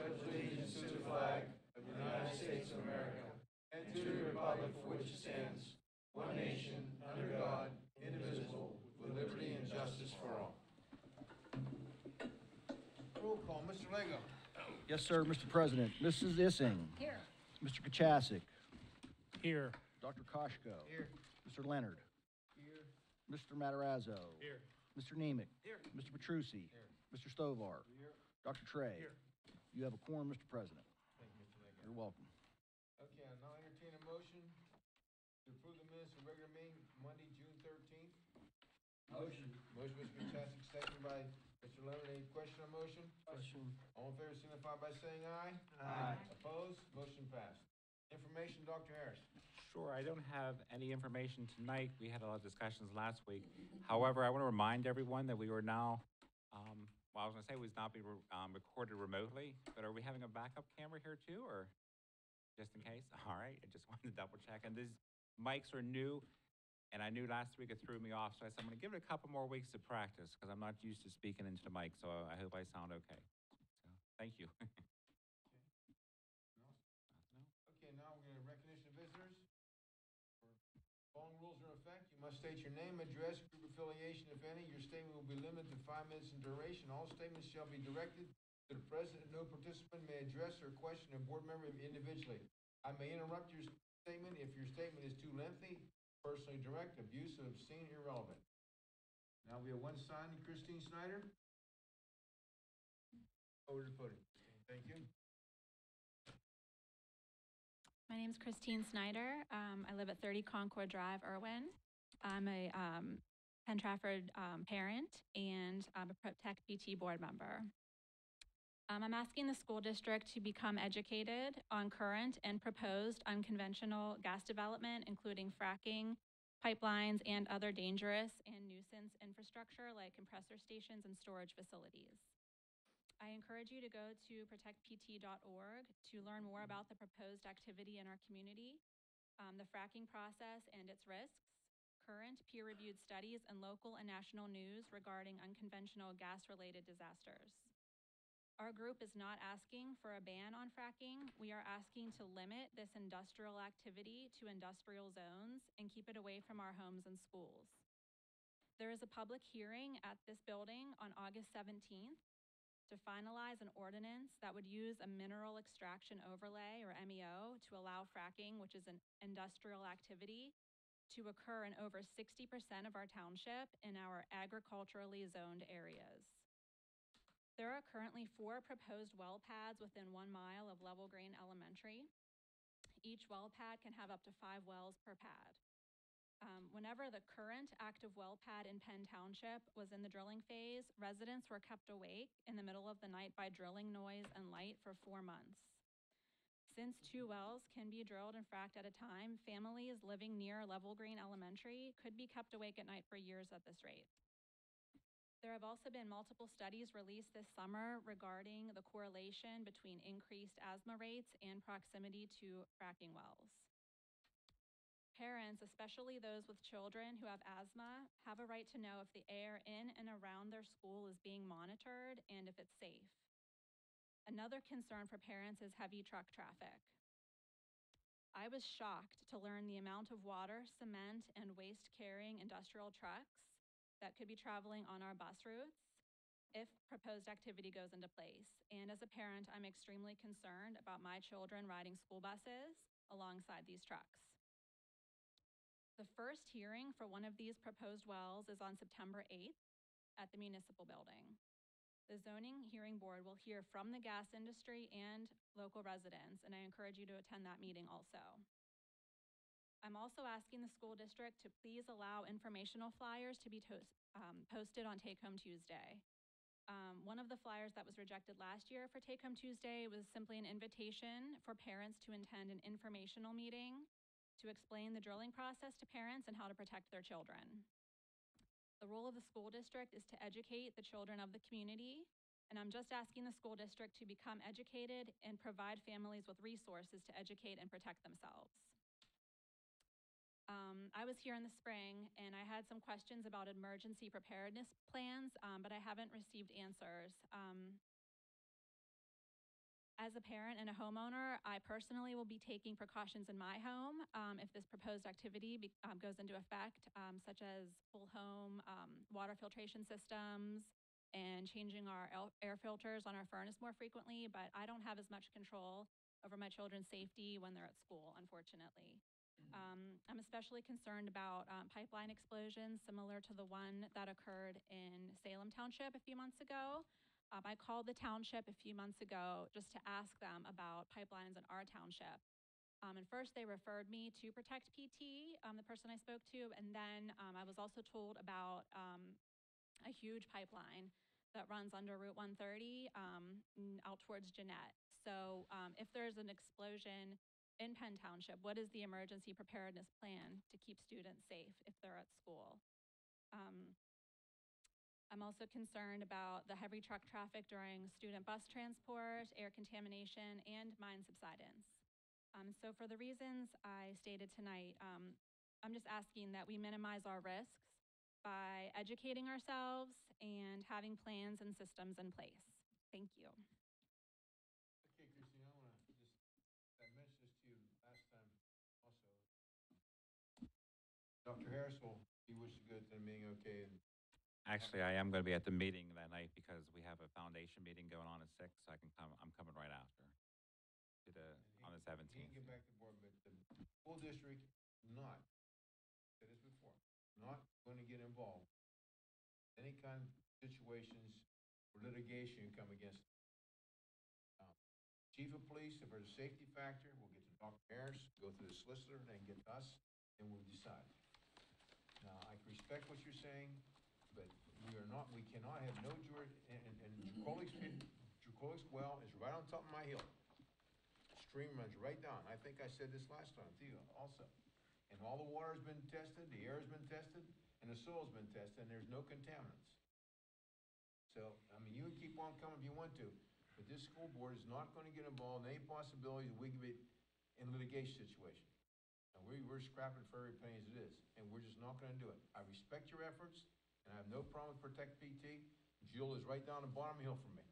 pledge allegiance to the flag of the United States of America and to the republic for which it stands, one nation, under God, indivisible, with liberty and justice for all. Roll call, Mr. Lego. Yes, sir, Mr. President. Mrs. Zissing. Here. Mr. Kachasik. Here. Dr. Koshko. Here. Mr. Leonard. Here. Mr. Matarazzo. Here. Mr. Nemec. Here. Mr. Petrucci. Here. Mr. Stovar. Here. Dr. Trey. Here. You have a quorum, Mr. President. Thank you, Mr. Lego. You're welcome. Okay, I now entertain a motion to approve the minutes of regular meeting Monday, June thirteenth. Motion. Motion, Mr. Kachasik, seconded by Mr. Leonard. Any question on motion? Question. All in favor signify by saying aye. Aye. Opposed? Motion passed. Information, Dr. Harris. Sure, I don't have any information tonight. We had a lot of discussions last week. However, I want to remind everyone that we are now, um, well, I was going to say we's not being re- um, recorded remotely, but are we having a backup camera here too, or just in case? All right, I just wanted to double check. And these mics are new, and I knew last week it threw me off, so I said I'm going to give it a couple more weeks to practice because I'm not used to speaking into the mic, so I hope I sound okay. So, thank you. Okay, now we're gonna recognition of visitors. Following rules are in effect. You must state your name, address, affiliation, if any. Your statement will be limited to five minutes in duration. All statements shall be directed to the president. No participant may address or question a board member individually. I may interrupt your statement if your statement is too lengthy, personally direct, abusive, obscene, irrelevant. Now we have one signed, Christine Snyder. Over to the podium. Thank you. My name is Christine Snyder. Um, I live at 30 Concord Drive, Irwin. I'm a um, Penn Trafford um, parent and I'm a Protect PT board member. Um, I'm asking the school district to become educated on current and proposed unconventional gas development, including fracking, pipelines, and other dangerous and nuisance infrastructure like compressor stations and storage facilities. I encourage you to go to protectpt.org to learn more about the proposed activity in our community, um, the fracking process and its risks, current peer-reviewed studies, and local and national news regarding unconventional gas-related disasters. Our group is not asking for a ban on fracking. We are asking to limit this industrial activity to industrial zones and keep it away from our homes and schools. There is a public hearing at this building on August 17th to finalize an ordinance that would use a mineral extraction overlay, or MEO, to allow fracking, which is an industrial activity, to occur in over 60% of our township in our agriculturally zoned areas. There are currently four proposed well pads within one mile of Level Green Elementary. Each well pad can have up to five wells per pad. Um, whenever the current active well pad in Penn Township was in the drilling phase, residents were kept awake in the middle of the night by drilling noise and light for four months. Since two wells can be drilled and fracked at a time, families living near Level Green Elementary could be kept awake at night for years at this rate. There have also been multiple studies released this summer regarding the correlation between increased asthma rates and proximity to fracking wells. Parents, especially those with children who have asthma, have a right to know if the air in and around their school is being monitored and if it's safe. Another concern for parents is heavy truck traffic. I was shocked to learn the amount of water, cement, and waste carrying industrial trucks that could be traveling on our bus routes if proposed activity goes into place. And as a parent, I'm extremely concerned about my children riding school buses alongside these trucks. The first hearing for one of these proposed wells is on September 8th at the municipal building. The zoning hearing board will hear from the gas industry and local residents, and I encourage you to attend that meeting also. I'm also asking the school district to please allow informational flyers to be tos- um, posted on Take Home Tuesday. Um, one of the flyers that was rejected last year for Take Home Tuesday was simply an invitation for parents to attend an informational meeting to explain the drilling process to parents and how to protect their children. The role of the school district is to educate the children of the community, and I'm just asking the school district to become educated and provide families with resources to educate and protect themselves. Um, I was here in the spring and I had some questions about emergency preparedness plans, um, but I haven't received answers. Um, as a parent and a homeowner, I personally will be taking precautions in my home um, if this proposed activity be- um, goes into effect, um, such as full home um, water filtration systems and changing our air filters on our furnace more frequently. But I don't have as much control over my children's safety when they're at school, unfortunately. Um, I'm especially concerned about um, pipeline explosions similar to the one that occurred in Salem Township a few months ago. Um, I called the township a few months ago just to ask them about pipelines in our township. Um, and first, they referred me to Protect PT, um, the person I spoke to, and then um, I was also told about um, a huge pipeline that runs under Route 130 um, out towards Jeannette. So, if there's an explosion in Penn Township, what is the emergency preparedness plan to keep students safe if they're at school? Um, I'm also concerned about the heavy truck traffic during student bus transport, air contamination, and mine subsidence. Um, so for the reasons I stated tonight, um, I'm just asking that we minimize our risks by educating ourselves and having plans and systems in place. Thank you. Okay, Christine, I want to just, I mentioned this to you last time also. Dr. Harris will, he wishes good to the meeting, okay, and Actually, I am going to be at the meeting that night because we have a foundation meeting going on at six, so I can come, I'm coming right after. To the, on the He seventeenth. can get back to board, but the school district not, said this before, not going to get involved. in Any kind of situations or litigation come against. Um, Chief of police, if there's a safety factor, we'll get to Dr. Harris, go through the solicitor, and then get to us, and we'll decide. Now, I respect what you're saying, but we are not, we cannot have no jury, and, and, Jacolick's, Jacolick's well is right on top of my hill stream runs right down. I think I said this last time to you also. And all the water's been tested, the air's been tested, and the soil's been tested, and there's no contaminants. So, I mean, you can keep on coming if you want to, but this school board is not gonna get involved in any possibility that we could be in litigation situation. And we, we're scrapping for every penny as it is, and we're just not gonna do it. I respect your efforts, and I have no problem with Protect PT. Jill is right down the bottom hill from me.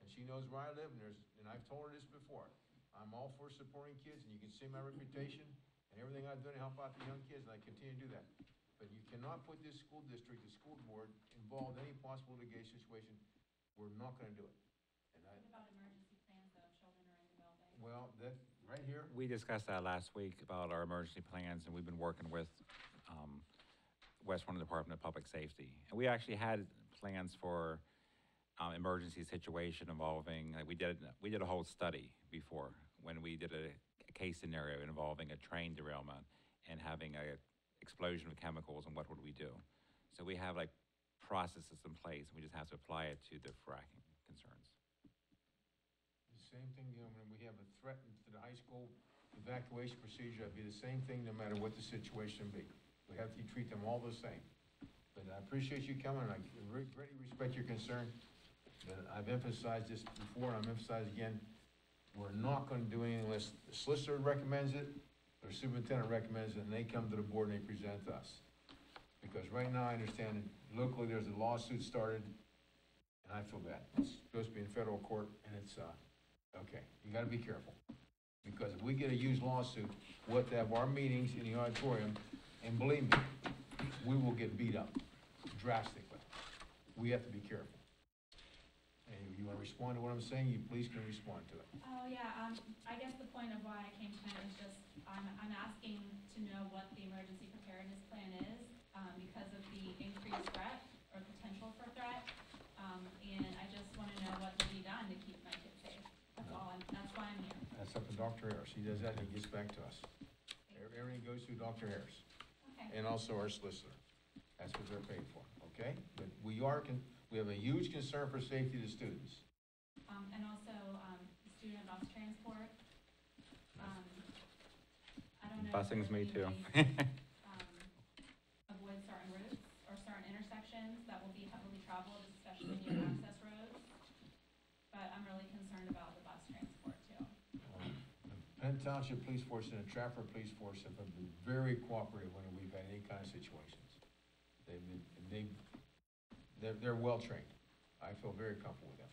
And she knows where I live, and there's, and I've told her this before. I'm all for supporting kids, and you can see my reputation and everything I've done to help out the young kids, and I continue to do that. But you cannot put this school district, the school board, involved in any possible litigation situation. We're not gonna do it. And I, What about emergency plans though, children are in the building? well, that, right here, We discussed that last week about our emergency plans, and we've been working with um, West Point Department of Public Safety. And we actually had plans for um, emergency situation involving, like, we did, we did a whole study before, when we did a a case scenario involving a train derailment and having a explosion of chemicals, and what would we do? So we have like processes in place, and we just have to apply it to the fracking concerns. the same thing, you know, when we have a threat to the high school evacuation procedure, it'd be the same thing no matter what the situation be. We have to treat them all the same. But I appreciate you coming, I re- greatly respect your concern. But I've emphasized this before, and I'm emphasizing again, we're not gonna do anything unless the solicitor recommends it, or superintendent recommends it, and they come to the board and they present to us. Because right now, I understand locally, there's a lawsuit started, and I feel bad. It's supposed to be in federal court, and it's, uh, okay, you gotta be careful. Because if we get a used lawsuit, we'll have to have our meetings in the auditorium, and believe me, we will get beat up drastically. We have to be careful. And you wanna respond to what I'm saying, you please can respond to it. Oh, yeah, um, I guess the point of why I came tonight is just, I'm, I'm asking to know what the emergency preparedness plan is, um, because of the increased threat or potential for threat. Um, and I just wanna know what will be done to keep my kids safe. That's all, I'm that's why I'm here. That's up to Dr. Harris, he does that and he gets back to us. Everything goes through Dr. Harris. Okay. and also our solicitor. That's what they're paid for, okay? But we are, con- we have a huge concern for safety of the students. Um, and also, um, student bus transport. Um, I don't know. if Busing's me there's too. any um, avoid certain routes or certain intersections that will be heavily traveled, especially near access roads. But I'm really concerned about the bus transport too. Um, the Penn Township Police Force and the Trafford Police Force have been very cooperative when we've had any kind of situations. They've been, they, they're, they're well-trained. I feel very comfortable with them.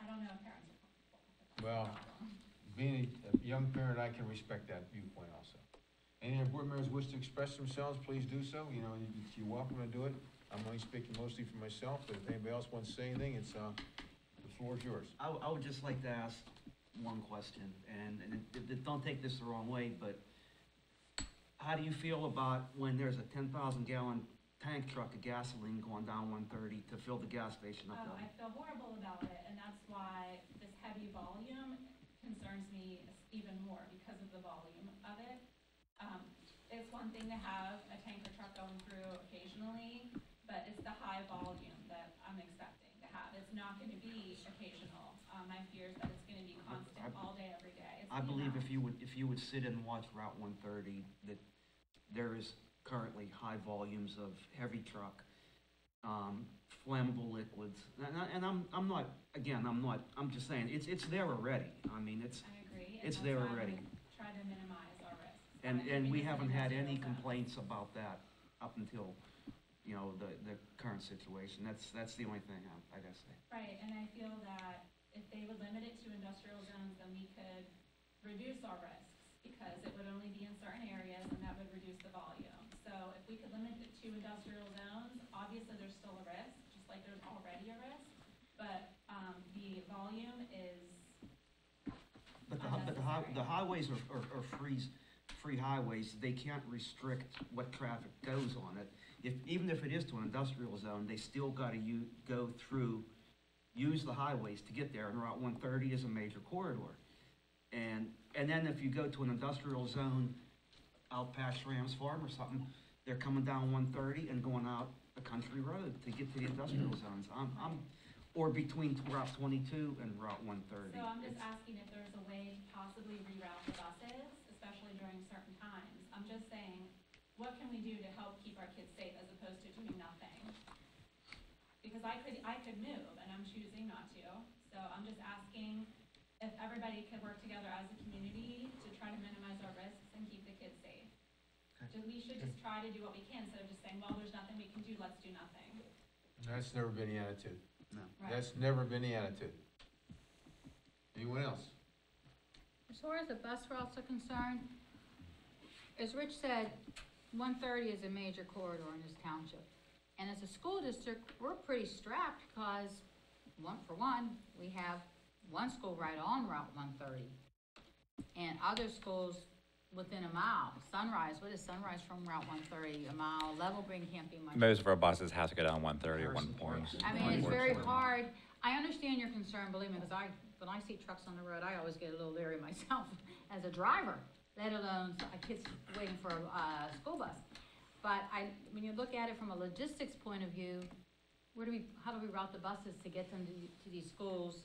I don't know if parents are comfortable. Well, being a a young parent, I can respect that viewpoint also. Any of board members wish to express themselves, please do so, you know, you- you're welcome to do it. I'm only speaking mostly for myself, but if anybody else wants to say anything, it's, uh, the floor is yours. I, I would just like to ask one question, and, and it- it- don't take this the wrong way, but how do you feel about when there's a ten thousand gallon tank truck of gasoline going down one thirty to fill the gas station up Oh, I feel horrible about it, and that's why this heavy volume concerns me even more because of the volume of it. Um, it's one thing to have a tanker truck going through occasionally, but it's the high volume that I'm expecting to have. It's not gonna be occasional. Um, my fear is that it's gonna be constant all day, every day. It's I believe if you would, if you would sit and watch Route one thirty, that there is currently high volumes of heavy truck, um, flammable liquids, and I, and I'm, I'm not, again, I'm not, I'm just saying, it's, it's there already. I mean, it's, I agree. it's there already. Try to minimize our risks. And, and we haven't had any complaints about that up until, you know, the, the current situation. That's, that's the only thing I, I gotta say. Right, and I feel that if they would limit it to industrial zones, then we could reduce our risks, because it would only be in certain areas, and that would reduce the volume. So if we could limit it to industrial zones, obviously there's still a risk, just like there's already a risk, but, um, the volume is, But the, hi- but the hi- Unnecessary. the highways are, are, are freeze, free highways. They can't restrict what traffic goes on it. If, even if it is to an industrial zone, they still gotta u, go through, use the highways to get there, and Route one thirty is a major corridor. And, and then if you go to an industrial zone out past Rams Farm or something, they're coming down one thirty and going out a country road to get to the industrial mm-hmm. zones. I'm, I'm, or between Route twenty-two and Route one thirty. so I'm just asking if there's a way to possibly reroute the buses, especially during certain times. I'm just saying, what can we do to help keep our kids safe as opposed to doing nothing? Because I could, I could move, and I'm choosing not to, so I'm just asking if everybody could work together as a community to try to minimize our risks and keep the kids safe. Okay. Just, we should just try to do what we can, instead of just saying, well, there's nothing we can do, let's do nothing. That's never been the attitude. No. Right. That's never been the attitude. Anyone else? As far as the bus routes are concerned, as Rich said, one thirty is a major corridor in this township. And as a school district, we're pretty strapped because, one, for one, we have one school right on Route one thirty. And other schools within a mile. Sunrise, what is Sunrise from Route one thirty? A mile, Level Green can't be much. Most of our buses have to go down one thirty at one point. I mean, it's very hard, I understand your concern, believe me, because I, when I see trucks on the road, I always get a little leery myself as a driver, let alone a kid's waiting for a, uh, school bus. But I, when you look at it from a logistics point of view, where do we, how do we route the buses to get them to, to these schools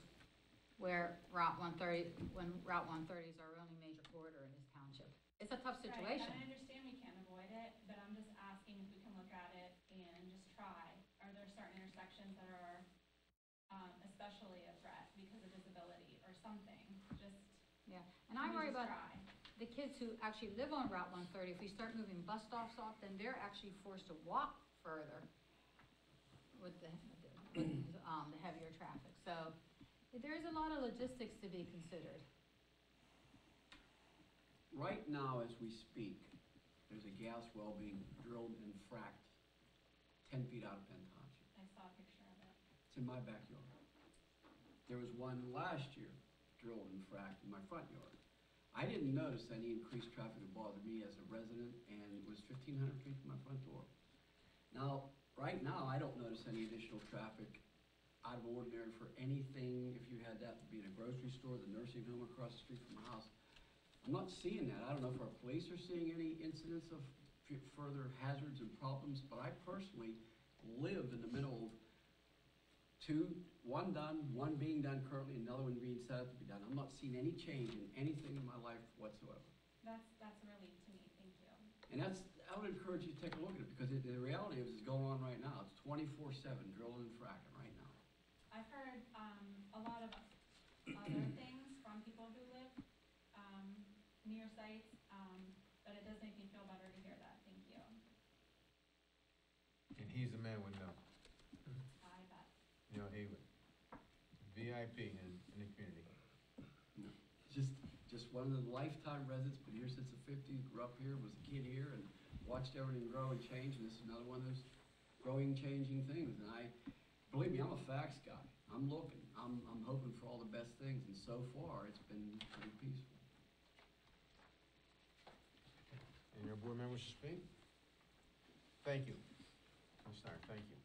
where Route one thirty, when Route one thirty is our only major corridor in this township? It's a tough Right, and I understand we can't avoid it, but I'm just asking if we can look at it and just try. Are there certain intersections that are, um, especially a threat because of visibility or something? Just, Yeah, and I we worry just about try? the kids who actually live on Route one thirty, if we start moving bus stops off, then they're actually forced to walk further with the, with, the, um, the heavier traffic, so there's a lot of logistics to be considered. Right now, as we speak, there's a gas well being drilled and fracked ten feet out of Penn Township. I saw a picture of it. It's in my backyard. There was one last year drilled and fracked in my front yard. I didn't notice any increased traffic that bothered me as a resident, and it was fifteen hundred feet from my front door. Now, right now, I don't notice any additional traffic out of ordinary for anything, if you had that, to be it a grocery store, the nursing home across the street from my house. I'm not seeing that. I don't know if our police are seeing any incidents of further hazards and problems, but I personally live in the middle of two, one done, one being done currently, another one being set up to be done. I'm not seeing any change in anything in my life whatsoever. That's, that's a relief to me, thank you. And that's, I would encourage you to take a look at it, because it, the reality is, it's going on right now. It's twenty-four seven, drilling and fracking. I've heard, um, a lot of other things from people who live, um, near sites, um, but it does make me feel better to hear that, thank you. And he's the man with no, I bet. you know, he would. VIP, and in the community? Just, just one of the lifetime residents, been here since the fifties, grew up here, was a kid here, and watched everything grow and change, and this is another one of those growing, changing things, and I, believe me, I'm a facts guy. I'm looking, I'm, I'm hoping for all the best things, and so far, it's been pretty peaceful. Any other board members to speak? Thank you. Ms. Snyder, thank you.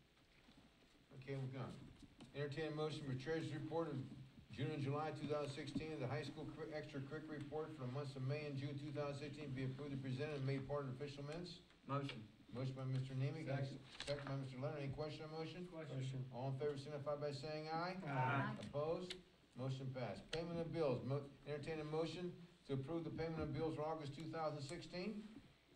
Okay, we're going. Entertain a motion for Treasurer's Report of June and July two thousand sixteen, the high school cur- extracurricular report for the months of May and June two thousand sixteen be approved and presented and made part of official minutes. Motion. Motion by Mr. Nemec, and Second. second by Mr. Leonard. Any question on motion? Question. All in favor signify by saying aye. Aye. Opposed? Motion passed. Payment of bills, mo- entertain a motion to approve the payment of bills for August two thousand sixteen.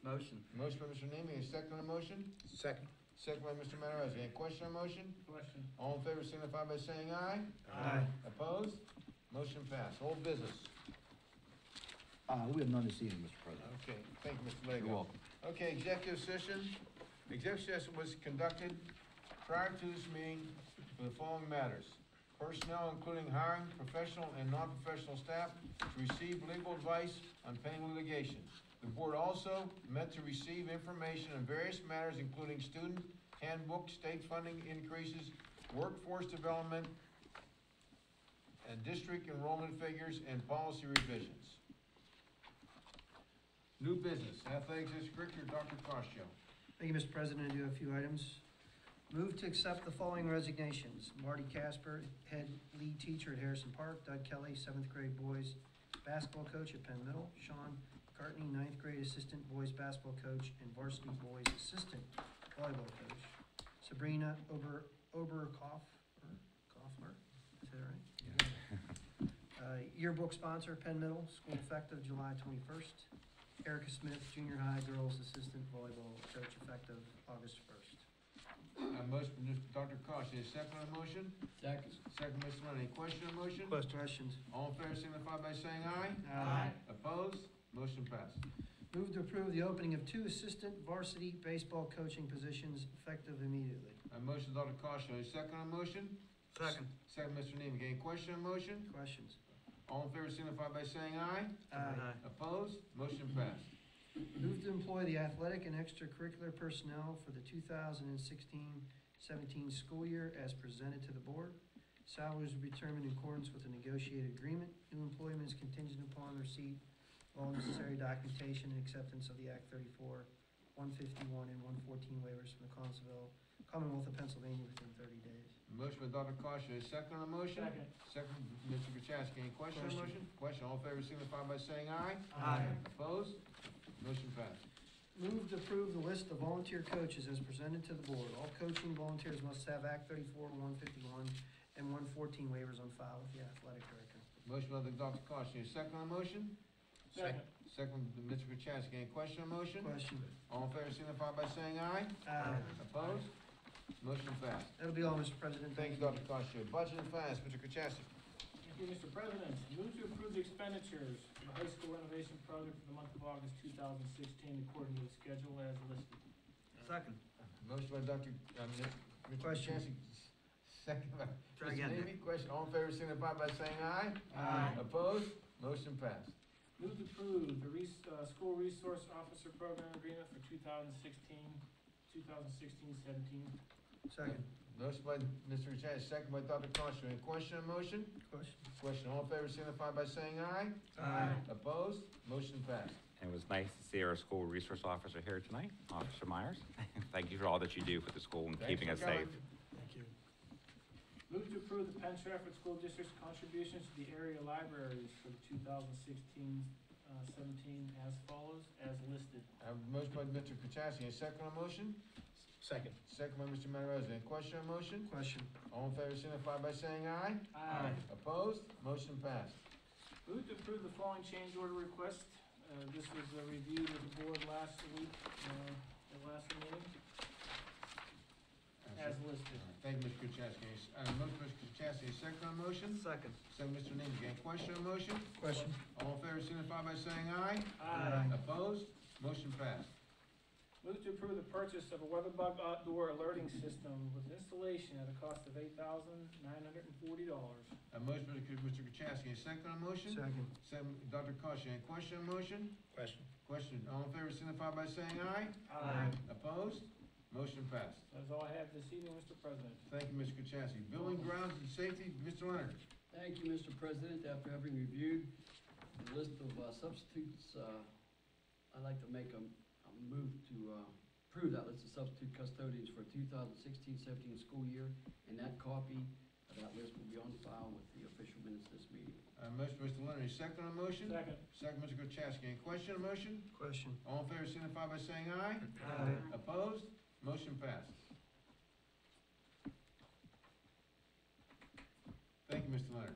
Motion. Motion by Mr. Nemec, a second on the motion? Second. Second by Mr. Matarazzo. Any question on motion? Question. All in favor signify by saying aye. Aye. Opposed? Motion passed. Old business. Uh, we have none this evening, Mr. President. Okay, thank you, Mr. Lego. You're welcome. Okay, executive session. Executive session was conducted prior to this meeting for the following matters. Personnel, including hiring professional and non-professional staff to receive legal advice on pending litigation. The board also met to receive information on various matters, including student handbook, state funding increases, workforce development, and district enrollment figures and policy revisions. New business, athletics extracurricular, Dr. Costo. Thank you, Mr. President. I do have a few items. Move to accept the following resignations. Marty Casper, head lead teacher at Harrison Park. Doug Kelly, seventh grade boys basketball coach at Penn Middle. Sean McCartney, ninth grade assistant boys basketball coach and varsity boys assistant volleyball coach. Sabrina Ober, Oberkoff, or Kaufler, is that right? Uh, yearbook sponsor, Penn Middle, school effective July twenty-first. Erica Smith, junior high girls assistant volleyball coach effective August first. Uh, motion from Mr. Dr. Costo, a second on the motion? Second. Second, Mr. Leonard, any question on the motion? Questions? All in favor signify by saying aye. Aye. Opposed? Motion passed. Move to approve the opening of two assistant varsity baseball coaching positions effective immediately. A motion, Dr. Costo, a second on the motion? Second. Second, Mr. Nemec, any question on the motion? Questions? All in favor signify by saying aye. Aye. Opposed? Motion passed. Move to employ the athletic and extracurricular personnel for the 2016-17 school year as presented to the board. Salaries will be determined in accordance with the negotiated agreement. New employment is contingent upon receipt of all necessary documentation and acceptance of the Act 34, 151, and 114 waivers from the Collinsville, Commonwealth of Pennsylvania within 30 days. Motion by Dr. Costo, a second on the motion? Second. Second, Mr. Kachasik, any question on the motion? Question, all in favor signify by saying aye. Aye. Opposed? Motion passed. Move to approve the list of volunteer coaches as presented to the board. All coaching volunteers must have Act 34, 151, and 114 waivers on file with the athletic director. Motion by Dr. Costo, a second on the motion? Second. Second, Mr. Kachasik, any question on the motion? Question? All in favor signify by saying aye. Aye. Opposed? Motion passed. That'll be all, Mr. President. Thank you, Dr. Costo. Budget and Finance, Mr. Kachasik. Thank you, Mr. President. Move to approve the expenditures for the high school renovation project for the month of August two thousand sixteen according to the schedule as listed. Second. Motion by Dr. uh, Mi- Mr. Question. Kachasik, second by Try Mr. again, Nemi. Question, all in favor signify by saying aye. Aye. Opposed? Motion passed. Move to approve the res- uh, school resource officer program agreement for 2016, 2016-17. Second. Motion by Mr. Kachasik, second by Dr. Costo. Any question on motion? Question? Question, all in favor signify by saying aye. Aye. Opposed? Motion passed. It was nice to see our school resource officer here tonight, Officer Myers. Thank you for all that you do for the school and Thanks keeping for us safe. Thank you. Move to approve the Penn Trafford School District's contributions to the area libraries for the 2016, uh, 17 as follows, as listed. I have a motion by Mr. Kachasik, a second on motion? Second. Second by Mr. Matarazzo. Any question on motion? Question? All in favor signify by saying aye. Aye. Opposed? Motion passed. Move to approve the following change order request. Uh, this was uh, reviewed with the board last week, uh, the last meeting, as listed. Thank you, Mr. Kachasik. Uh, motion, Mr. Kachasik, second on motion? Second. Second, Mr. Nemec. Any question on motion? Question? All in favor signify by saying aye. Aye. Opposed? Motion passed. Move to approve the purchase of a WeatherBug outdoor alerting system with installation at a cost of eight thousand nine hundred and forty dollars. I A motion by Mr. Kachasik, a second on motion? Second. Second, Dr. Costa, any question on motion? Question. Question, all in favor signify by saying aye. Aye. Opposed? Motion passed. That's all I have this evening, Mr. President. Thank you, Mr. Kachasik. Building grounds and safety, Mr. Leonard. Thank you, Mr. President. After having reviewed the list of uh, substitutes, uh, I'd like to make a, a move to uh, approve that list of substitute custodians for 2016-17 school year. And that copy of that list will be on file with the official minutes of this meeting. Uh, motion, by Mr. Leonard, a second on the motion? Second. Second, Mr. Kachasik. Any question on the motion? Question. All in favor signify by saying aye. Aye. Opposed? Motion passed. Thank you, Mr. Leonard.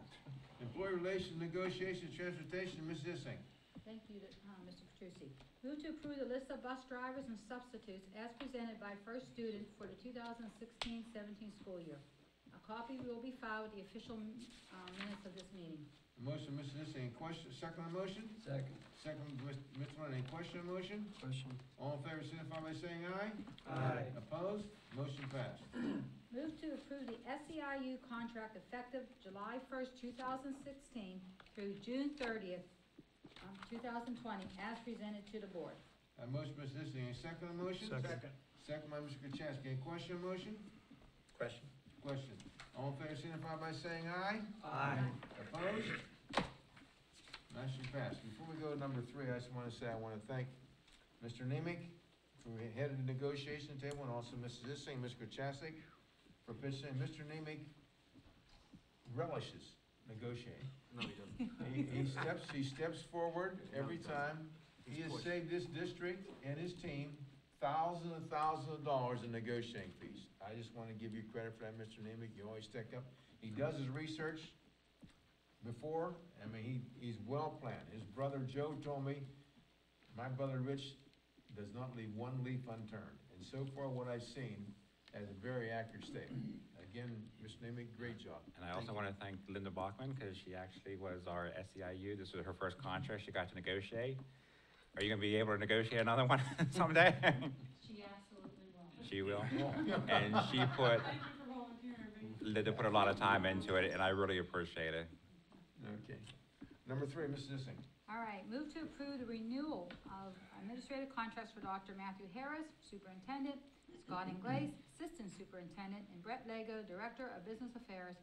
Employee Relations, Negotiations, Transportation, Mrs. Zissing. Thank you, uh, Mr. Petrucci. Move to approve the list of bus drivers and substitutes as presented by First Student for the 2016-17 school year. A copy will be filed with the official uh, minutes of this meeting. Motion, Mrs. Zissing, any question, second on motion? Second. Second, Mr. Mr. Leonard, any question on motion? Question. All in favor signify by saying aye. Aye. Opposed? Motion passed. Move to approve the SEIU contract effective July 1st, 2016 through June 30th, um, 2020, as presented to the board. Uh, motion, Mrs. Zissing, any second on motion? Second. Second by Mr. Kachasik, any question on motion? Question. Question. All in favor signify by saying aye. Aye. Opposed? Motion passed. Before we go to number three, I just want to say I want to thank Mr. Nemec, who headed the negotiation table, and also Mrs. Zissing, Mr. Kachasik, for pitching. Mr. Nemec relishes negotiating. No, he doesn't. He, he steps, he steps forward every No, he doesn't. time. He has saved this district and his team thousands and thousands of dollars in negotiating fees. I just want to give you credit for that, Mr. Nemec. You always stick up. He does his research before. I mean, he, he's well planned. His brother Joe told me, my brother Rich does not leave one leaf unturned. And so far, what I've seen is a very accurate statement. Again, Mr. Nemec, great job. And I also want to thank Linda Bachman, because she actually was our SEIU. This was her first contract. She got to negotiate. Are you going to be able to negotiate another one someday? She absolutely will. She will. And she put, Linda put a lot of time into it, and I really appreciate it. Okay. Number three, Mrs. Zissing. All right, move to approve the renewal of administrative contracts for Dr. Matthew Harris, Superintendent, Scott Inglese, Assistant Superintendent, and Brett Lego, Director of Business Affairs,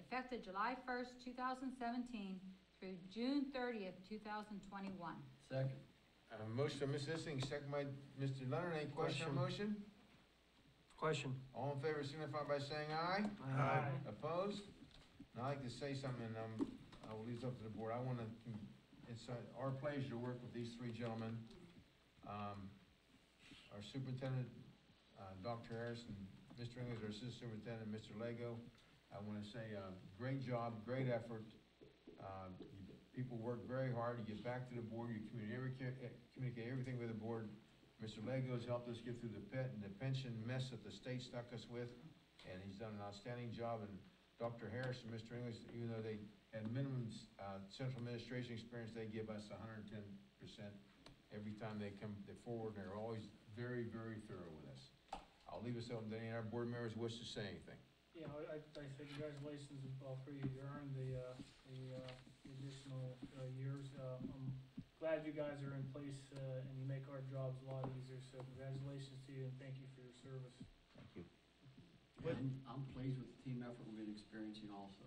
effective July first, two thousand seventeen through June thirtieth, two thousand twenty-one. Second. Uh, motion by Ms. Zissing, second by Mr. Leonard. Any question on motion? Question. All in favor signify by saying aye. Aye. Opposed? Now, I'd like to say something, and, um, I will leave it up to the board. I wanna, it's uh, our pleasure to work with these three gentlemen. Um, our superintendent, uh, Dr. Harris, and Mr. Inglese, our assistant superintendent, Mr. Lego. I wanna say, uh, great job, great effort. Uh, you- people work very hard to get back to the board, you communicate, every, eh, communicate everything with the board. Mr. Lego's helped us get through the pet and the pension mess that the state stuck us with, and he's done an outstanding job. And Dr. Harris and Mr. Inglese, even though they had minimum, uh, central administration experience, they give us hundred and ten percent every time they come forward, and they're always very, very thorough with us. I'll leave us open to any of our board members wish to say anything. Yeah, I, I I say congratulations to all three of you. You earned the, uh, the, uh, additional, uh, years. Uh, I'm glad you guys are in place, uh, and you make our jobs a lot easier, so congratulations to you and thank you for your service. Thank you. And I'm pleased with the team effort we've been experiencing also.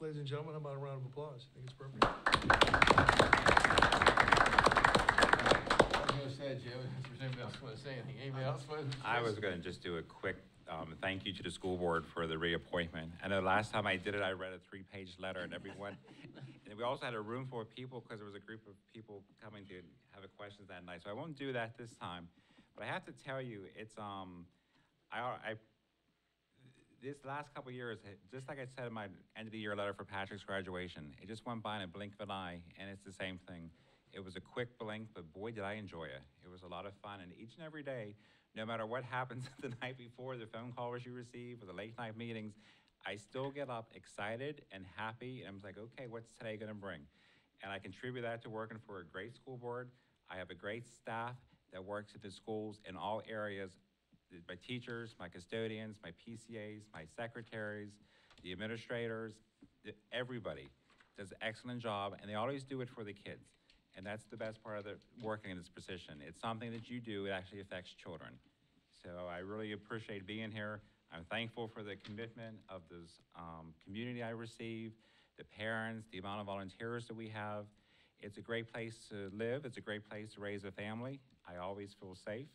Ladies and gentlemen, how about a round of applause? I think it's appropriate. I was gonna Joe, if anybody else wanna say anything, anybody else wanna? I was going to just do a quick um, thank you to the school board for the reappointment. I know last time I did it, I read a three-page letter and everyone, and we also had a room full of people because there was a group of people coming to have a questions that night. So I won't do that this time. But I have to tell you, it's, um, I, I, this last couple of years, just like I said in my end of the year letter for Patrick's graduation, it just went by in a blink of an eye, and it's the same thing. It was a quick blink, but boy, did I enjoy it. It was a lot of fun, and each and every day, no matter what happens the night before, the phone calls you receive, or the late night meetings, I still get up excited and happy, and I'm like, okay, what's today gonna bring? And I contribute that to working for a great school board. I have a great staff that works at the schools in all areas. My teachers, my custodians, my PCAs, my secretaries, the administrators. everybody does an excellent job, and they always do it for the kids. And that's the best part of the, working in this position. It's something that you do, it actually affects children. So I really appreciate being here. I'm thankful for the commitment of this, um, community I receive, the parents, the amount of volunteers that we have. It's a great place to live, it's a great place to raise a family. I always feel safe,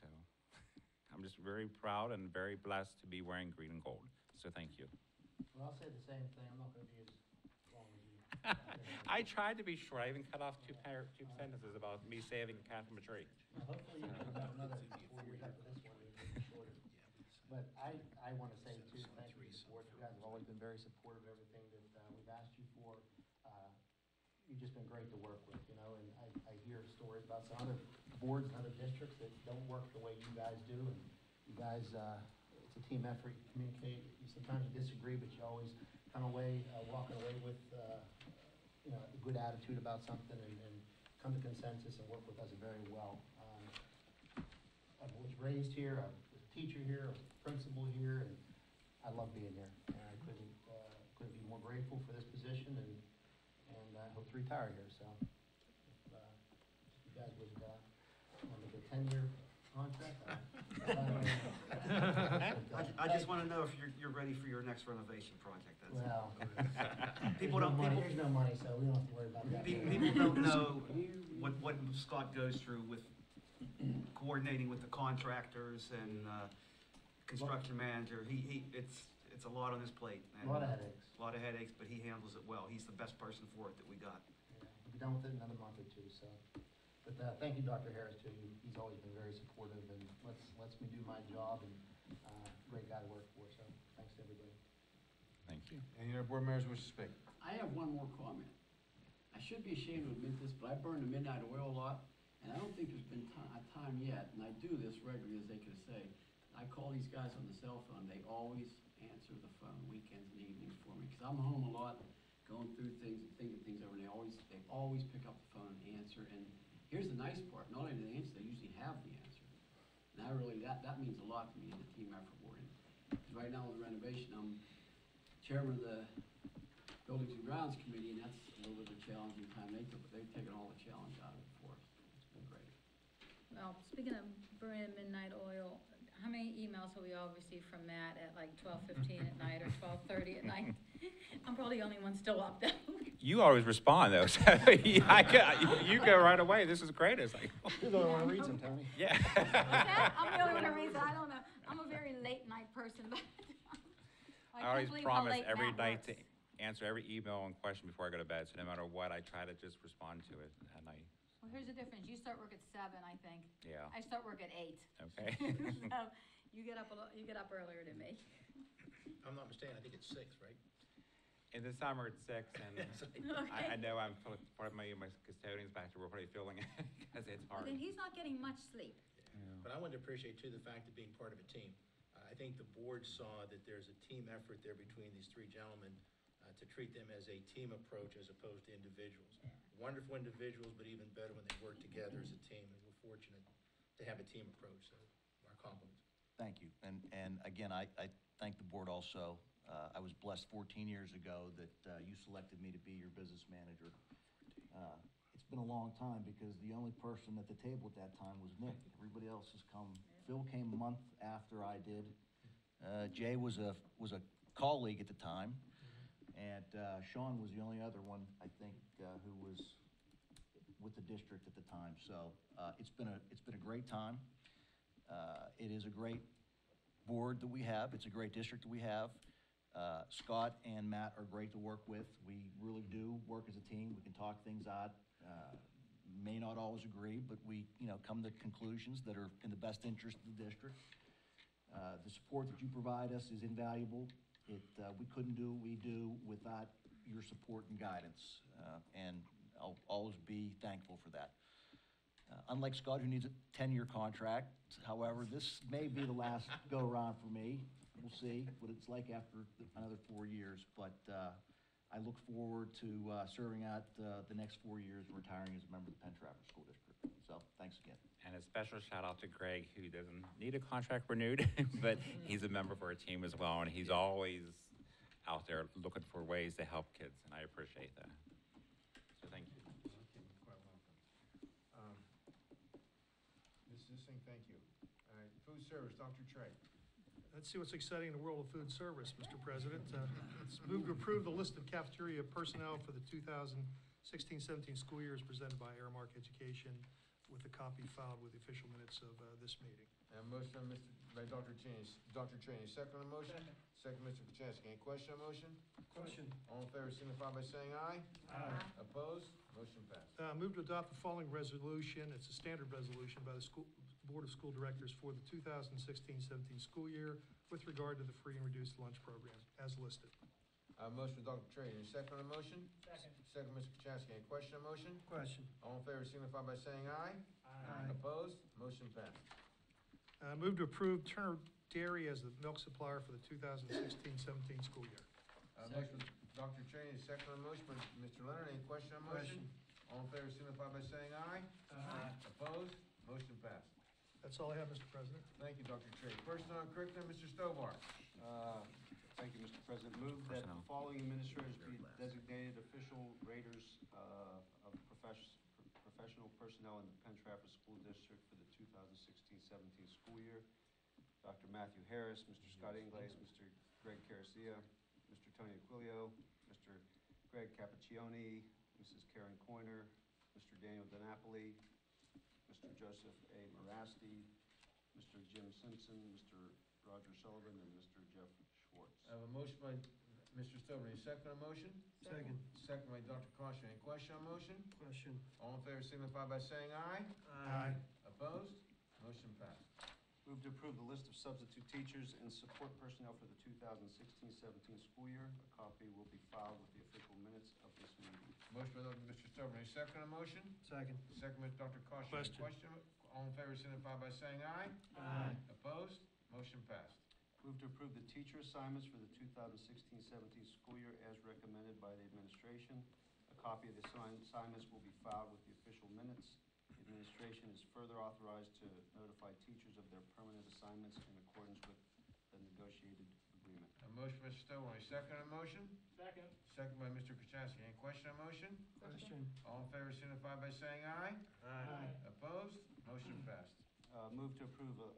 so I'm just very proud and very blessed to be wearing green and gold. So thank you. Well, I'll say the same thing, I'm not gonna be as. I tried to be short, I even cut off two par, two sentences about me saving a cat from a tree. Hopefully you have another this one, shorter. But I, I wanna say too, thank you to the board, you guys have always been very supportive of everything that, uh, we've asked you for. Uh, You've just been great to work with, you know, and I, I hear stories about some other boards and other districts that don't work the way you guys do, and you guys, uh, it's a team effort, you communicate, you sometimes you disagree, but you always come away, uh, walking away with, uh, you know, a good attitude about something and, and come to consensus and work with us very well. Um, I was raised here, I was a teacher here, a principal here, and I love being here. And I couldn't, uh, couldn't be more grateful for this position and, and I hope to retire here, so. if, uh, You guys would, uh, want to get a ten-year contract? I, I I just wanna know if you're, you're ready for your next renovation project, that's all. Well. People there's no don't, money- people, There's no money, so we don't have to worry about that. Pe- People don't know what, what Scott goes through with coordinating with the contractors and, uh, construction manager. He, he, it's, it's a lot on his plate. A and lot of headaches. A lot of headaches, but he handles it well. He's the best person for it that we got. Yeah, We'll be done with it in another month or two, so. But, uh, thank you, Dr. Harris, too. He's always been very supportive and lets, lets me do my job and, uh, great guy to work for, so thanks to everybody. Thank you. Any other board members wish to speak? I have one more comment. I should be ashamed to admit this, but I burn the midnight oil a lot, and I don't think there's been a time yet, and I do this regularly, as they could say. I call these guys on the cell phone, they always answer the phone weekends and evenings for me, because I'm home a lot, going through things and thinking things over, and they always, they always pick up the phone and answer, and here's the nice part, not only do they answer, they usually have the answer. And I really, that, that means a lot to me in the team effort we're in. 'Cause right now with the renovation, I'm chairman of the Buildings and Grounds Committee, and that's a little bit of a challenging time. They took, they've taken all the challenge out of it for us. It's been great. Well, speaking of burning midnight oil, how many emails have we all received from Matt at like twelve fifteen at night or twelve thirty at night? I'm probably the only one still up though. You always respond though, so I ca- you go right away, this is great, it's like, You're the only one who reads them, Tony. yeah. I'm the only one who reads it, I don't know. I'm a very late night person, but I I always promise every Matt night to answer every email and question before I go to bed, so no matter what, I try to just respond to it at night, Well, here's the difference. You start work at seven, I think. yeah, I start work at eight. okay. So you get up a little, you get up earlier than me. I'm not mistaken, I think it's six, right? In the summer, it's six, and I, I know I'm, put- part of my, my custodians back to work, already feeling it, because it's hard. then he's not getting much sleep. But I wanted to appreciate too, the fact of being part of a team. Uh, I think the board saw that there's a team effort there between these three gentlemen uh, to treat them as a team approach as opposed to individuals. Wonderful individuals, but even better when they work together as a team, and we're fortunate to have a team approach, so our compliments. Thank you. And, and again, I, I thank the board also. Uh, I was blessed 14 years ago that uh, you selected me to be your business manager. Uh, It's been a long time because the only person at the table at that time was Nick. Everybody else has come, Phil came a month after I did. Uh, Jay was a, was a colleague at the time. And uh, Sean was the only other one, I think, uh, who was with the district at the time. So it's been a, it's been a great time. It is a great board that we have, it's a great district that we have. Uh, Scott and Matt are great to work with, we really do work as a team, we can talk things out. Uh, May not always agree, but we, you know, come to conclusions that are in the best interest of the district. Uh, The support that you provide us is invaluable. It, uh, we couldn't do what we do without your support and guidance, uh, and I'll always be thankful for that. Uh, Unlike Scott, who needs a ten-year contract, however, this may be the last go-around for me. We'll see what it's like after th- another four years, but uh, I look forward to uh, serving out uh, the next four years, and retiring as a member of the Penn Trafford School District. So, thanks again. And a special shout out to Greg, who doesn't need a contract renewed, but he's a member of our team as well, and he's always out there looking for ways to help kids, and I appreciate that. So thank you. Okay, you're quite welcome. Um, Ms. Zissing, thank you. All right, food service, Dr. Trey. Let's see what's exciting in the world of food service, Mr. President. Uh, Let's move to approve the list of cafeteria personnel for the 2016-17 school year as presented by Aramark Education with a copy filed with the official minutes of uh, this meeting. And motion by Mr., by Dr. Cheney, Dr. Cheney, second on the motion? Second, Mr. Kachasik. Any question on motion? Question. All in favor signify by saying aye. Aye. Opposed? Motion passed. Uh, Move to adopt the following resolution. It's a standard resolution by the school, Board of School Directors for the 2016-17 school year with regard to the free and reduced lunch program as listed. Uh, motion by Dr. Trey, any second on the motion? Second. Second, Mr. Kachasik. Any question on the motion? Question. All in favor signify by saying aye. Aye. Opposed? Motion passed. Uh, Move to approve Turner Dairy as the milk supplier for the 2016-17 school year. Uh, motion by Dr. Cheney, second on the motion Mr. Leonard. Any question on motion? All in favor signify by saying aye. Aye. Opposed? Motion passed. That's all I have, Mr. President. Thank you, Dr. Trey. Personnel and curriculum, Mr. Stovall. Uh, Thank you, Mr. President. Move that the Personnel. following administrators be designated official raters uh, of profess- professional personnel in the Penn Trafford School District for the 2016-17 school year. Dr. Matthew Harris, Mr. Scott Inglese, Mr. Greg Caricia, Mr. Tony Aquilio, Mr. Greg Cappuccioni, Mrs. Karen Coiner, Mr. Daniel DiNapoli, Mr. Joseph A. Marasty, Mr. Jim Simpson, Mr. Roger Sullivan, and Mr. Jeff Schwartz. I have a motion by Mr. Stovall. Any second on motion? Second. Second by Dr. Costa. Any question on motion? Question. All in favor signify by saying aye. Aye. Opposed? Motion passed. Move to approve the list of substitute teachers and support personnel for the 2016-17 school year. A copy will be filed with the official minutes of this meeting. Motion by Mr. Stovall. Any second on motion? Second. Second by Dr. Costa. Any Question. question? All in favor signify by saying aye. Aye. Opposed? Motion passed. Move to approve the teacher assignments for the 2016-17 school year as recommended by the administration. A copy of the assign- assignments will be filed with the official minutes. The administration is further authorized to notify teachers of their permanent assignments in accordance with the negotiated agreement. A motion by Mr. Stovall. Any second on motion? Second. Second by Mr. Kachasik. Any question on motion? Question. All in favor signify by saying aye. Aye. Opposed? Motion passed. Uh, Move to approve uh,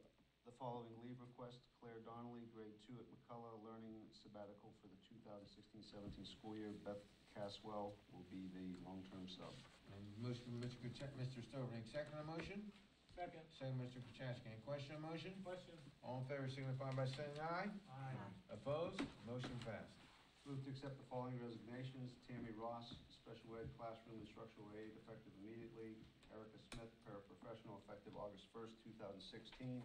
the following leave request. Claire Donnelly, grade two at McCullough, learning sabbatical for the 2016-17 school year. Beth Caswell will be the long-term sub. And motion by Mr. Kacha, Mr. Stovall. Second on motion? Second. Second, Mr. Kachasik. Any question on motion? Question. All in favor signify by saying aye. Aye. Opposed? Motion passed. Move to accept the following resignations. Tammy Ross, special ed classroom instructional aide, effective immediately. Erica Smith, paraprofessional, effective August 1st, 2016.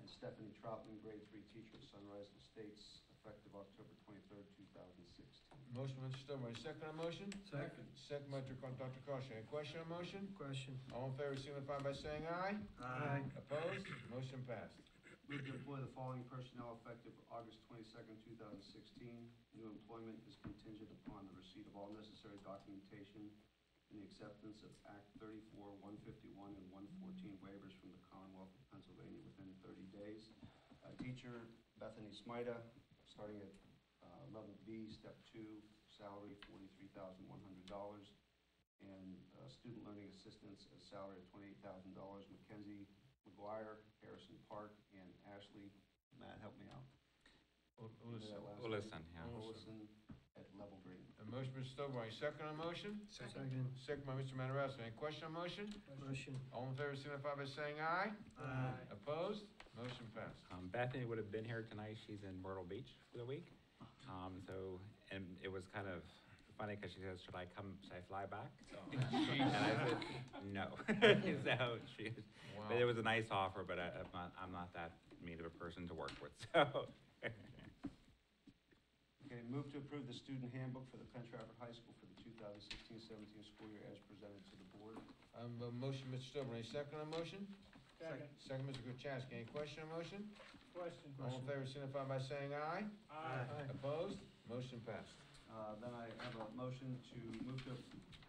And Stephanie Troutman, grade three teacher at Sunrise Estates, effective October 23rd, 2016. Motion by Mr. Stovall. Second on motion? Second. Second by Dr. Dr. Costa. Any question on motion? Question. All in favor signify by saying aye. Aye. Opposed? Motion passed. Move to employ the following personnel effective August 22nd, 2016. New employment is contingent upon the receipt of all necessary documentation and the acceptance of Act 34, 151, and 114 waivers from the Commonwealth of Pennsylvania within 30 days. Uh, Teacher Bethany Smida, starting at uh, level B, step two, salary $43,100. And uh, student learning assistance, a salary of $28,000. Mackenzie McGuire, Harrison Park, and Ashley, Matt, help me out. Remember that last Well, name? listen, yeah. Olson at level green. A motion by Mr. Stovall. Any second on motion? Second. Second by Mr. Matarazzo. Any question on motion? Motion. All in favor signify by saying aye. Aye. Opposed? Motion passed. Um, Bethany would have been here tonight. She's in Myrtle Beach for the week. Um, so, and it was kind of funny because she says, should I come, should I fly back? And I said, no. So she, but it was a nice offer, but I, I'm not, I'm not that mean of a person to work with, so. Okay, move to approve the student handbook for the Penn Trafford High School for the 2016-17 school year as presented to the board. Um, a motion, Mr. Stovall. Any second on motion? Second. Second, Mr. Kachasik. Any question on motion? Question. All in favor signify by saying aye. Aye. Opposed? Motion passed. Uh, Then I have a motion to move to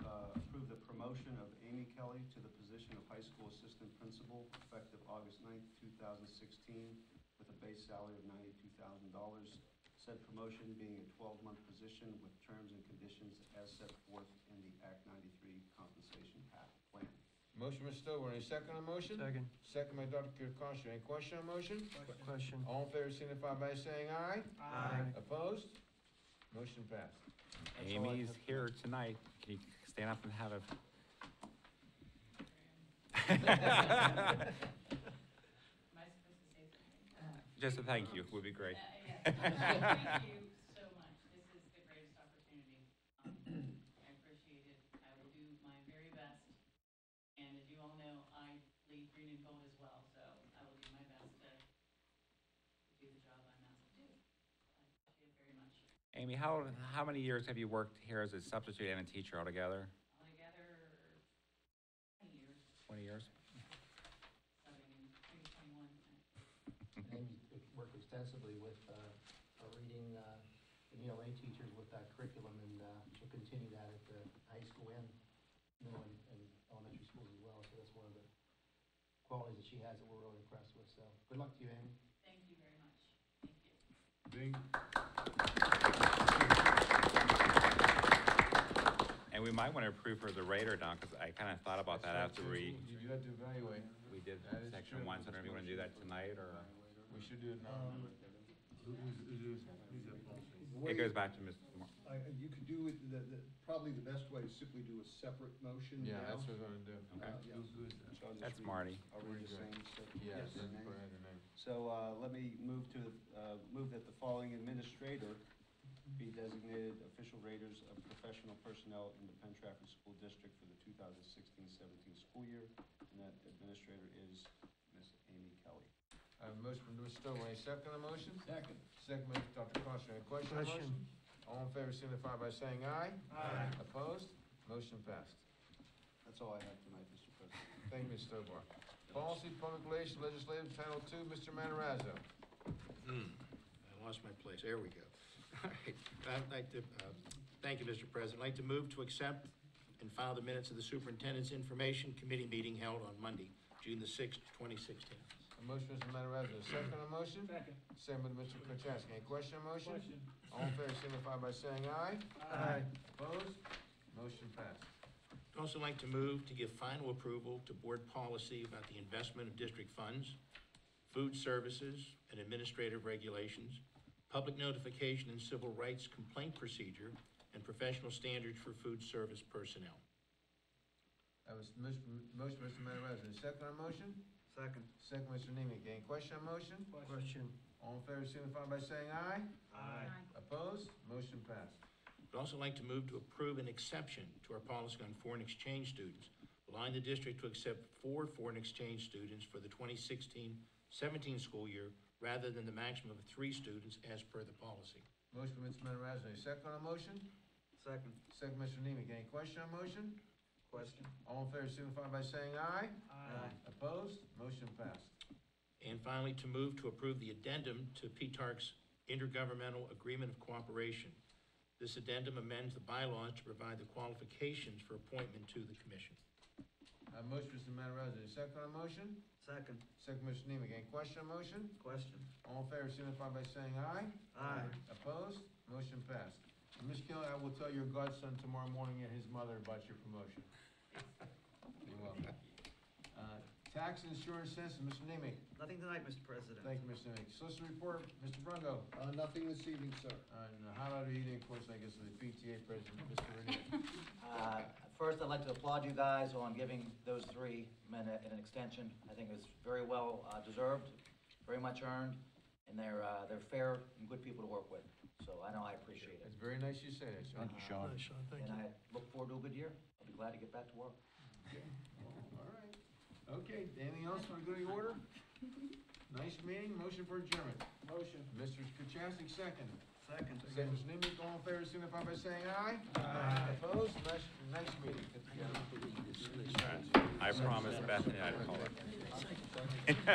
uh, approve the promotion of Amy Kelly to the position of high school assistant principal effective August 9th, 2016, with a base salary of $92,000. Said promotion being a twelve-month position with terms and conditions as set forth in the Act ninety-three compensation pa- plan. Motion, Mr. Stovall, any second on the motion? Second. Second by Dr. Kirkowski. Any question on the motion? Question. All in favor signify by saying aye. Aye. Opposed? Motion passed. That's all I Amy's have. here tonight. Can you stand up and have a? Just a thank you would be great. Thank you so much. This is the greatest opportunity. Um, I appreciate it. I will do my very best. And as you all know, I lead Green and Gold as well, so I will do my best to do the job I'm asked to do. I appreciate it very much. Amy, how, how many years have you worked here as a substitute and a teacher altogether? Altogether, twenty years, Twenty years? starting in maybe twenty-one. And you work extensively with uh, our reading uh, and ELA teachers with that curriculum, and uh, she'll continue that at the high school and middle and and elementary schools as well. So that's one of the qualities that she has that we're really impressed with. So good luck to you, Amy. Thank you very much. Thank you. Bing. And we might want to approve her the rate or not, because I kind of thought about that after we, You you have to evaluate. we did That is section true. one, so I don't know if you want to do that tonight, or? We should do it now. Um, Who- who's- who's- who's that policy? It goes back to Mr. Moore. I, I- you could do it, the, the, probably the best way is simply do a separate motion Yeah, now. that's what we're gonna do. Okay. Uh, yeah. Who's- who's that? So I'll just That's read- Marty. I'll read the same. so- Yes, their that's name. what I had. So, uh, let me move to, uh, move that the following administrator be designated official raters of professional personnel in the Penn Trafford School District for the 2016-17 school year, and that administrator is Miss Amy Kelly. I have a motion from Mr. Stovall. Any second on the motion? Second. Second by Dr. Costa. Any question on the Question. motion? All in favor signify by saying aye. Aye. Opposed? Motion passed. That's all I have tonight, Mr. President. Thank you, Mr. Stovall. Policy, Public Relations, Legislative, Title II, Mr. Matarazzo. Hmm, I lost my place, there we go. All right, I'd like to, uh, thank you, Mr. President, I'd like to move to accept and file the minutes of the Superintendent's Information Committee meeting held on Monday, June the sixth, twenty sixteen. A motion, Mr. Matarazzo. Second on the motion? Second. Second by Mr. Kachasik. Any question on the motion? Question. All in favor signify by saying aye. Aye. Opposed? Motion passed. I'd also like to move to give final approval to board policy about the investment of district funds, food services and administrative regulations, public notification and civil rights complaint procedure, and professional standards for food service personnel. That was Mr. M- motion, Mr. Matarazzo. Second on the motion? Second. Second, Mr. Nemec. Any question on motion? Question. All in favor signify by saying aye. Aye. Opposed? Motion passed. I'd also like to move to approve an exception to our policy on foreign exchange students, allowing the district to accept four foreign exchange students for the 2016-17 school year, rather than the maximum of three students as per the policy. Motion by Mr. Matarazzo. Second on the motion? Second. Second, Mr. Nemec. Any question on motion? Question. All in favor signify by saying aye. Aye. Opposed? Motion passed. And finally, to move to approve the addendum to PTARC's Intergovernmental Agreement of Cooperation. This addendum amends the bylaws to provide the qualifications for appointment to the commission. Uh, motion, Mr. Matarazzo. Any second on the motion? Second. Second, Mr. Nemec. Any question on the motion? Question. All in favor signify by saying aye. Aye. Opposed? Motion passed. And Ms. Kelly, I will tell your godson tomorrow morning and his mother about your promotion. You're welcome. Uh, Tax and insurance census, Mr. Nemec. Nothing tonight, Mr. President. Thank you, Mr. Nemec. Solicitor report, Mr. Brungo. Uh, nothing this evening, sir. Uh, And the highlight of the evening, of course, I guess, is the PTA president, Mr. Renier. Uh, First, I'd like to applaud you guys on giving those three men a- an extension. I think it's very well uh, deserved, very much earned, and they're, uh, they're fair and good people to work with. So I know I appreciate it. It's very nice you say that, Sean. Thank you, Sean. Uh-huh. Nice, Sean, thank And you. I look forward to a good year. I'll be glad to get back to work. All right. Okay, anything else for the good order? Nice meeting, motion for adjournment. Motion. Mr. Kachasik, second. Second. Second, Mr. Nemec, all in favor, signify by saying aye. Aye. Opposed? Nice, nice meeting. I promised Bethany I'd call her.